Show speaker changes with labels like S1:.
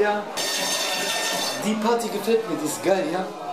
S1: ja. Die Party gefällt mir, die ist geil, ja.